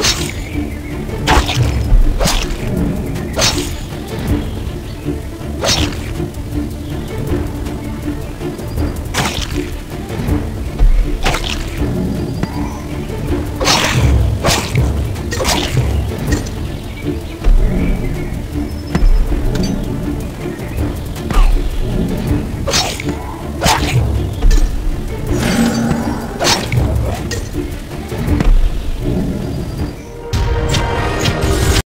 Let's go.